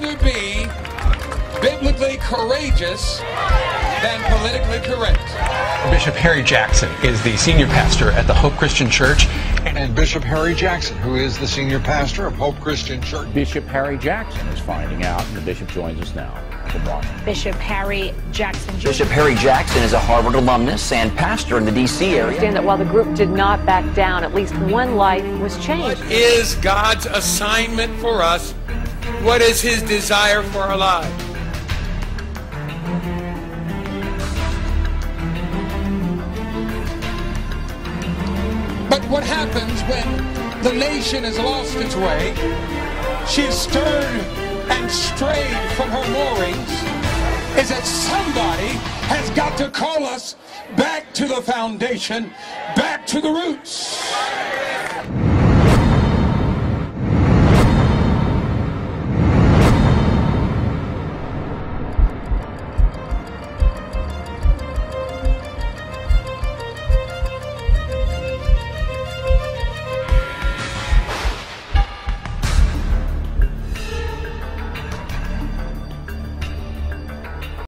rather be biblically courageous than politically correct. Bishop Harry Jackson is the senior pastor at the Hope Christian Church. And Bishop Harry Jackson, who is the senior pastor of Hope Christian Church. Bishop Harry Jackson is finding out, and the bishop joins us now. Good morning. Bishop Harry Jackson. Jr. Bishop Harry Jackson is a Harvard alumnus and pastor in the D.C. area. understand that while the group did not back down, at least one life was changed. What is God's assignment for us? What is His desire for our lives? But what happens when the nation has lost its way? She is stirred and strayed from her moorings. Is that somebody has got to call us back to the foundation, back to the roots.